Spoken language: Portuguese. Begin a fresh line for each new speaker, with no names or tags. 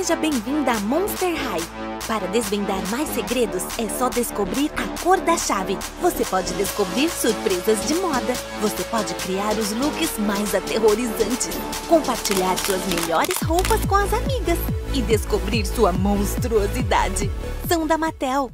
Seja bem-vinda a Monster High. Para desvendar mais segredos, é só descobrir a cor da chave. Você pode descobrir surpresas de moda. Você pode criar os looks mais aterrorizantes. Compartilhar suas melhores roupas com as amigas. E descobrir sua monstruosidade. São da Mattel.